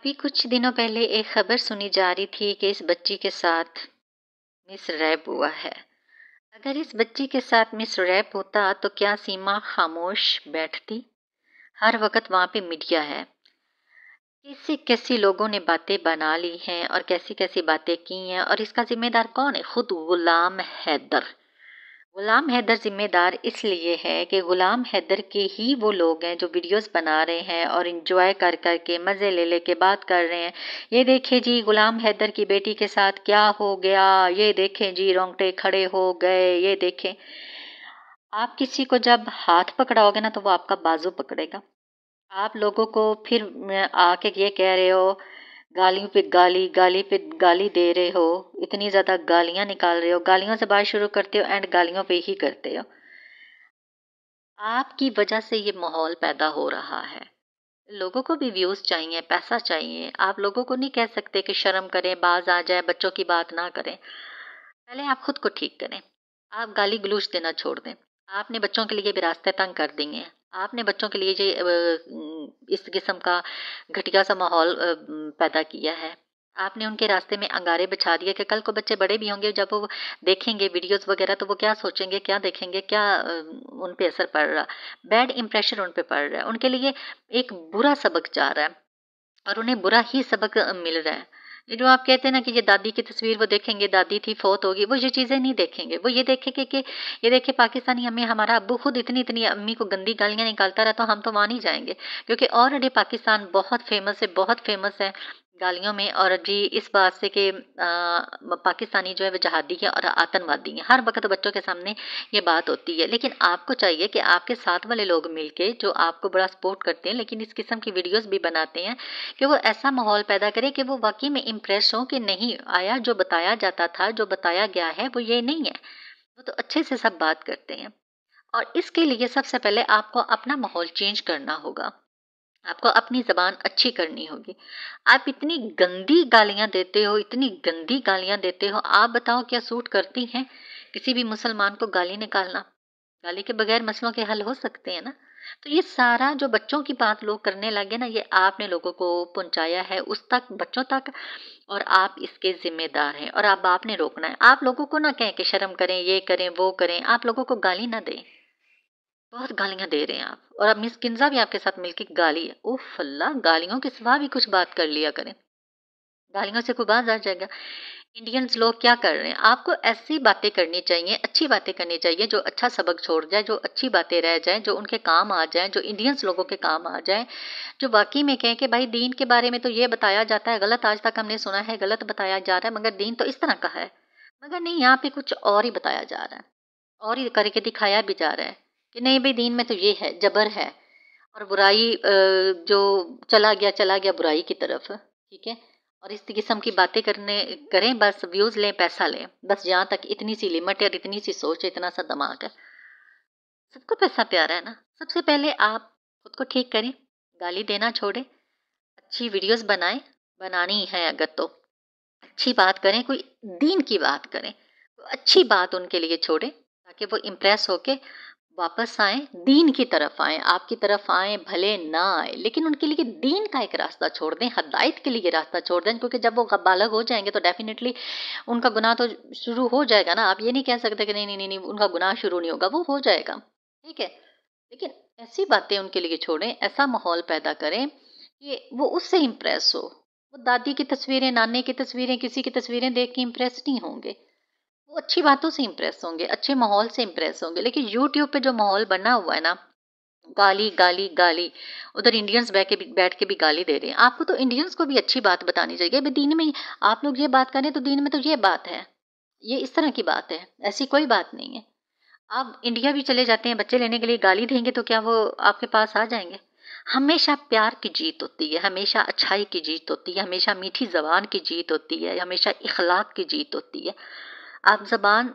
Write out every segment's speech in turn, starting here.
ابھی کچھ دنوں پہلے ایک خبر سنی جا رہی تھی کہ اس بچی کے ساتھ مس ریپ ہوا ہے۔ اگر اس بچی کے ساتھ مس ریپ ہوتا تو کیا سیما خاموش بیٹھتی؟ ہر وقت وہاں پہ میڈیا ہے۔ کیسی کیسی لوگوں نے باتیں بنا لی ہیں اور کیسی کیسی باتیں کی ہیں اور اس کا ذمہ دار کون ہے؟ خود غلام حیدر۔ غلام حیدر ذمہ دار اس لیے ہے کہ غلام حیدر کے ہی وہ لوگ ہیں جو ویڈیوز بنا رہے ہیں اور انجوائے کر کر کے مزے لے لے کے بات کر رہے ہیں۔ یہ دیکھیں جی غلام حیدر کی بیٹی کے ساتھ کیا ہو گیا؟ یہ دیکھیں جی رونگٹے کھڑے ہو گئے۔ یہ دیکھیں۔ آپ کسی کو جب ہاتھ پکڑاؤ گے نا تو وہ آپ کا بازو پکڑے گا۔ آپ لوگوں کو پھر آ کے یہ کہہ رہے ہو گالیوں پہ گالی گالی پہ گالی دے رہے ہو، اتنی زیادہ گالیاں نکال رہے ہو، گالیوں سے بات شروع کرتے ہو اینڈ گالیوں پہ ہی کرتے ہو۔ آپ کی وجہ سے یہ ماحول پیدا ہو رہا ہے۔ لوگوں کو بھی ویوز چاہیے، پیسہ چاہیے۔ آپ لوگوں کو نہیں کہہ سکتے کہ شرم کریں، باز آ جائے بچوں کی بات نہ کریں۔ پہلے آپ خود کو ٹھیک کریں۔ آپ گالی گلوچ دینا چھوڑ دیں۔ آپ نے بچوں کے لیے بھی راستے تنگ کر دیے آپ نے بچوں کے لیے یہ اس قسم کا گھٹیا سا ماحول پیدا کیا ہے۔ آپ نے ان کے راستے میں انگارے بچھا دیے کہ کل کو بچے بڑے بھی ہوں گے، جب وہ دیکھیں گے ویڈیوز وغیرہ تو وہ کیا سوچیں گے، کیا دیکھیں گے، کیا ان پہ اثر پڑ رہا۔ بیڈ امپریشن ان پہ پڑ رہا ہے۔ ان کے لیے ایک برا سبق جا رہا ہے اور انہیں برا ہی سبق مل رہا ہے۔ جو آپ کہتے ہیں نا کہ یہ دادی کی تصویر وہ دیکھیں گے، دادی تھی، فوت ہوگی، وہ یہ چیزیں نہیں دیکھیں گے۔ وہ یہ دیکھیں گے کہ یہ دیکھیں پاکستانی امی، ہمارا ابو خود اتنی اتنی امی کو گندی گالیاں نکالتا رہا تو ہم تو وہاں نہیں جائیں گے۔ کیونکہ آلریڈی پاکستان بہت فیمس ہے، بہت فیمس ہے۔ گالیوں میں اور جی اس بات سے کہ پاکستانی جو ہے وہ جہادی ہے اور آتنوادی ہے ہر وقت بچوں کے سامنے یہ بات ہوتی ہے۔ لیکن آپ کو چاہیے کہ آپ کے ساتھ والے لوگ مل کے جو آپ کو بڑا سپورٹ کرتے ہیں، لیکن اس قسم کی ویڈیوز بھی بناتے ہیں کہ وہ ایسا ماحول پیدا کرے کہ وہ واقعی میں امپریس ہوں کہ نہیں، آیا جو بتایا جاتا تھا، جو بتایا گیا ہے، وہ یہ نہیں ہے۔ وہ تو اچھے سے سب بات کرتے ہیں۔ اور اس کے لیے سب سے پہلے آپ کو اپنا ماحول چینج کرنا ہوگا۔ آپ کو اپنی زبان اچھی کرنی ہوگی۔ آپ اتنی گندی گالیاں دیتے ہو، اتنی گندی گالیاں دیتے ہو۔ آپ بتاؤ کیا سوٹ کرتی ہیں کسی بھی مسلمان کو گالی نکالنا؟ گالی کے بغیر مسئلوں کے حل ہو سکتے ہیں نا؟ تو یہ سارا جو بچوں کی بات لوگ کرنے لگے نا، یہ آپ نے لوگوں کو پہنچایا ہے اس تک، بچوں تک، اور آپ اس کے ذمہ دار ہیں اور اب آپ نے روکنا ہے۔ آپ لوگوں کو نہ کہیں کہ شرم کریں، یہ کریں، وہ کریں، آپ لوگوں کو گالی نہ دیں۔ بہت گالیاں دے رہے ہیں آپ۔ اور اب مس کنزا بھی آپ کے ساتھ مل کے گالی ہے۔ اوف اللہ، گالیوں کے سوا بھی کچھ بات کر لیا کریں۔ گالیوں سے کوئی باز آ جائے گا۔ انڈینز لوگ کیا کر رہے ہیں؟ آپ کو ایسی باتیں کرنی چاہیے، اچھی باتیں کرنی چاہیے جو اچھا سبق چھوڑ جائے، جو اچھی باتیں رہ جائیں، جو ان کے کام آ جائیں، جو انڈینز لوگوں کے کام آ جائیں، جو واقعی میں کہیں کہ بھائی دین کے بارے میں تو یہ بتایا جاتا ہے، غلط آج تک ہم نے سنا ہے، غلط بتایا جا رہا ہے، مگر دین تو اس طرح کا ہے۔ مگر نہیں، یہاں پہ کچھ اور ہی بتایا جا رہا ہے، اور ہی کر کے دکھایا بھی جا رہا ہے۔ کہ نہیں بھائی دین میں تو یہ ہے، جبر ہے۔ اور برائی جو چلا گیا چلا گیا برائی کی طرف، ٹھیک ہے۔ اور اس قسم کی باتیں کرنے، کریں، بس ویوز لیں، پیسہ لیں۔ بس جہاں تک اتنی سی لمٹ ہے اور اتنی سی سوچ ہے، اتنا سا دماغ ہے۔ سب کو پیسہ پیارا ہے نا۔ سب سے پہلے آپ خود کو ٹھیک کریں، گالی دینا چھوڑیں، اچھی ویڈیوز بنائیں۔ بنانی ہے اگر تو۔ اچھی بات کریں، کوئی دین کی بات کریں۔ اچھی بات ان کے لیے چھوڑیں تاکہ وہ امپریس ہو کے واپس آئیں، دین کی طرف آئیں، آپ کی طرف آئیں، بھلے نہ آئیں۔ لیکن ان کے لیے دین کا ایک راستہ چھوڑ دیں، ہدایت کے لیے راستہ چھوڑ دیں، کیونکہ جب وہ بالغ ہو جائیں گے تو ڈیفینیٹلی ان کا گناہ تو شروع ہو جائے گا نا۔ آپ یہ نہیں کہہ سکتے کہ نہیں نہیں نہیں ان کا گناہ شروع نہیں ہوگا، وہ ہو جائے گا۔ ٹھیک ہے۔ لیکن ایسی باتیں ان کے لیے چھوڑیں، ایسا ماحول پیدا کریں کہ وہ اس سے امپریس ہو۔ وہ دادی کی تصویریں، نانے کی تصویریں، کسی کی تصویریں دیکھ کے امپریس نہیں ہوں گے۔ وہ اچھی باتوں سے امپریس ہوں گے، اچھے ماحول سے امپریس ہوں گے۔ لیکن یوٹیوب پہ جو ماحول بنا ہوا ہے نا، گالی گالی گالی، ادھر انڈینس بیٹھ کے بھی، بیٹھ کے بھی گالی دے رہے ہیں۔ آپ کو تو انڈینس کو بھی اچھی بات بتانی چاہیے۔ بھائی دین میں آپ لوگ یہ بات کریں تو دین میں تو یہ بات ہے۔ یہ اس طرح کی بات ہے۔ ایسی کوئی بات نہیں ہے۔ آپ انڈیا بھی چلے جاتے ہیں، بچے لینے کے لیے گالی دیں گے تو کیا وہ آپ کے پاس آ جائیں گے؟ ہمیشہ پیار کی جیت ہوتی ہے، ہمیشہ اچھائی کی جیت ہوتی ہے، ہمیشہ میٹھی زبان کی جیت ہوتی ہے، ہمیشہ اخلاق کی جیت ہوتی ہے۔ آپ زبان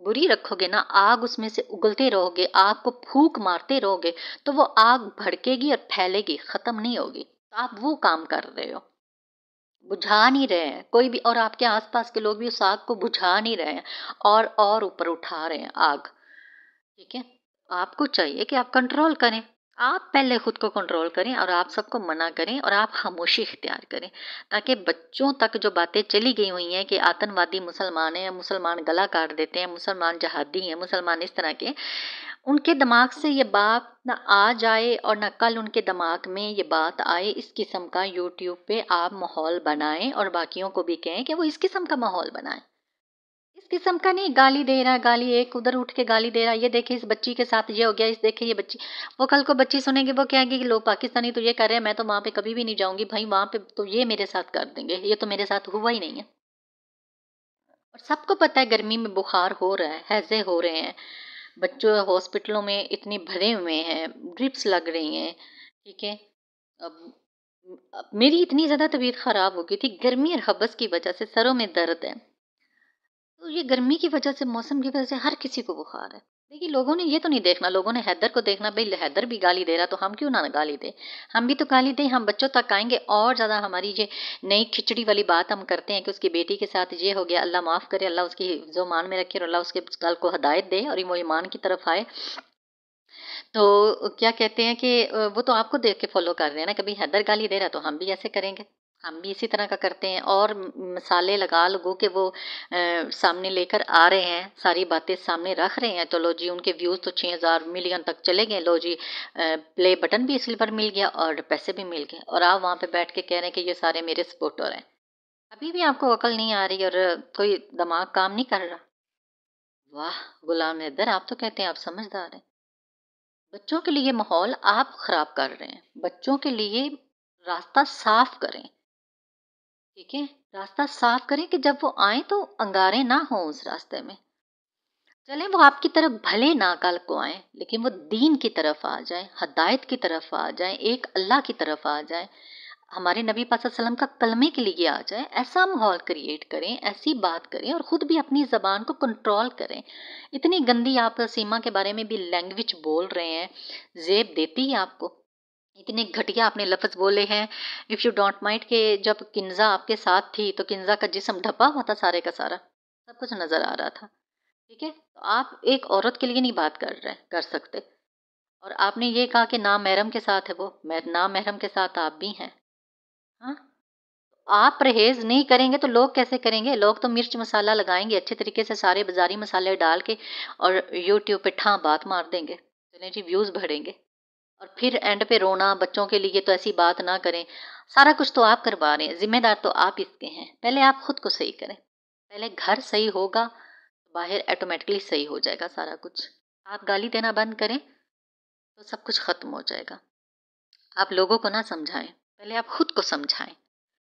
بری رکھو گے نا، آگ اس میں سے اگلتے رہو گے آگ کو پھونک مارتے رہو گے تو وہ آگ بھڑکے گی اور پھیلے گی، ختم نہیں ہوگی۔ تو آپ وہ کام کر رہے ہو۔ بجھا نہیں رہے ہیں۔ کوئی بھی، اور آپ کے آس پاس کے لوگ بھی اس آگ کو بجھا نہیں رہے ہیں اور اور اوپر اٹھا رہے ہیں آگ۔ ٹھیک ہے؟ آپ کو چاہیے کہ آپ کنٹرول کریں۔ آپ پہلے خود کو کنٹرول کریں اور آپ سب کو منع کریں اور آپ خاموشی اختیار کریں تاکہ بچوں تک جو باتیں چلی گئی ہوئی ہیں کہ آتنوادی مسلمان ہیں، مسلمان گلا کاٹ دیتے ہیں، مسلمان جہادی ہیں، مسلمان اس طرح کے، ان کے دماغ سے یہ بات نہ آ جائے اور نہ کل ان کے دماغ میں یہ بات آئے، اس قسم کا یوٹیوب پہ آپ ماحول بنائیں اور باقیوں کو بھی کہیں کہ وہ اس قسم کا ماحول بنائیں۔ قسم کا نہیں، گالی دے رہا گالی ایک ادھر اٹھ کے گالی دے رہا یہ دیکھے اس بچی کے ساتھ یہ ہو گیا، اس دیکھے یہ بچی۔ وہ کل کو بچی سنیں گے، وہ کہیں گے کہ لوگ پاکستانی تو یہ کر رہے ہیں، میں تو وہاں پہ کبھی بھی نہیں جاؤں گی، بھائی وہاں پہ تو یہ میرے ساتھ کر دیں گے، یہ تو میرے ساتھ ہوا ہی نہیں ہے۔ اور سب کو پتہ ہے گرمی میں بخار ہو رہا ہے، حیضے ہو رہے ہیں، بچوں ہاسپٹلوں میں اتنی بھرے ہوئے ہیں، ڈرپس لگ رہی ہیں، ٹھیک ہے۔ اب میری اتنی زیادہ طبیعت خراب ہو گئی تھی، گرمی اور حبس کی وجہ سے سروں میں درد ہے۔ تو یہ گرمی کی وجہ سے، موسم کی وجہ سے ہر کسی کو بخار ہے۔ دیکھیے، لوگوں نے یہ تو نہیں دیکھنا، لوگوں نے حیدر کو دیکھنا، بھائی حیدر بھی گالی دے رہا تو ہم کیوں نہ گالی دیں؟ ہم بھی تو گالی دیں، ہم بچوں تک آئیں گے۔ اور زیادہ ہماری یہ نئی کھچڑی والی بات ہم کرتے ہیں کہ اس کی بیٹی کے ساتھ یہ ہو گیا، اللہ معاف کرے، اللہ اس کی جو مان میں رکھے اور اللہ اس کے کل کو ہدایت دے اور وہ ایمان کی طرف آئے۔ تو کیا کہتے ہیں کہ وہ تو آپ کو دیکھ کے فالو کر رہے ہیں نا، کبھی حیدر گالی دے رہا تو ہم بھی ایسے کریں گے۔ ہم بھی اسی طرح کا کرتے ہیں اور مثالیں لگا لگو کہ وہ سامنے لے کر آ رہے ہیں، ساری باتیں سامنے رکھ رہے ہیں۔ تو لو جی ان کے ویوز تو چھ ہزار ملین تک چلے گئے۔ لو جی پلے بٹن بھی اس پر مل گیا اور پیسے بھی مل گئے۔ اور آپ وہاں پہ بیٹھ کے کہہ رہے ہیں کہ یہ سارے میرے سپورٹر ہیں۔ ابھی بھی آپ کو عقل نہیں آ رہی اور کوئی دماغ کام نہیں کر رہا۔ واہ، غلام ادھر آپ تو کہتے ہیں آپ سمجھدار ہیں۔ بچوں کے لیے ماحول آپ خراب کر رہے ہیں۔ بچوں کے لیے راستہ صاف کریں۔ ٹھیک ہے، راستہ صاف کریں کہ جب وہ آئیں تو انگارے نہ ہوں اس راستے میں۔ چلیں، وہ آپ کی طرف بھلے نہ کل کو آئیں، لیکن وہ دین کی طرف آ جائیں، ہدایت کی طرف آ جائیں، ایک اللہ کی طرف آ جائیں۔ ہمارے نبی پاک صلی اللہ علیہ وسلم کا کلمے کے لیے آ جائیں، ایسا ماحول کریٹ کریں، ایسی بات کریں اور خود بھی اپنی زبان کو کنٹرول کریں۔ اتنی گندی آپ سیما کے بارے میں بھی لینگویج بول رہے ہیں، زیب دیتی ہے آپ کو۔ اتنے گھٹیا اپنے لفظ بولے ہیں۔ اف یو ڈونٹ مائنڈ کہ جب کنزا آپ کے ساتھ تھی تو کنزا کا جسم ڈھپا ہوا تھا سارے کا سارا۔ سب کچھ نظر آ رہا تھا۔ ٹھیک ہے؟ تو آپ ایک عورت کے لیے نہیں بات کر رہے، کر سکتے۔ اور آپ نے یہ کہا کہ نام محرم کے ساتھ ہے وہ۔ نام محرم کے ساتھ آپ بھی ہیں۔ ہاں؟ آپ پرہیز نہیں کریں گے تو لوگ کیسے کریں گے؟ لوگ تو مرچ مسالہ لگائیں گے، اچھے طریقے سے سارے بازاری مسالے ڈال کے اور یوٹیوب پہ ٹھاں بات مار دیں گے۔ چلیں جی ویوز بڑھیں گے۔ اور پھر اینڈ پہ رونا، بچوں کے لیے تو ایسی بات نہ کریں۔ سارا کچھ تو آپ کروا رہے ہیں، ذمہ دار تو آپ اس کے ہیں۔ پہلے آپ خود کو صحیح کریں۔ پہلے گھر صحیح ہوگا، باہر ایٹومیٹکلی صحیح ہو جائے گا سارا کچھ۔ آپ گالی دینا بند کریں تو سب کچھ ختم ہو جائے گا۔ آپ لوگوں کو نہ سمجھائیں۔ پہلے آپ خود کو سمجھائیں۔